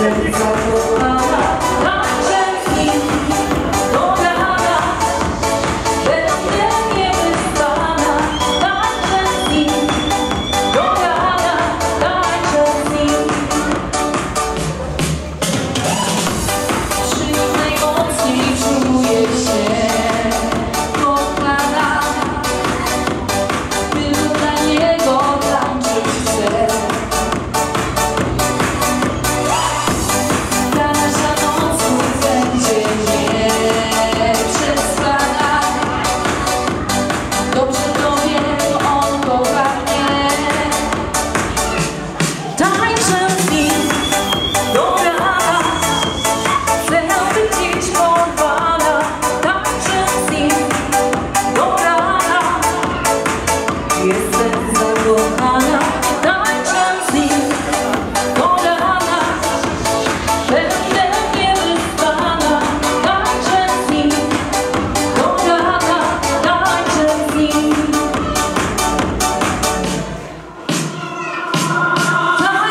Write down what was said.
这是沙漠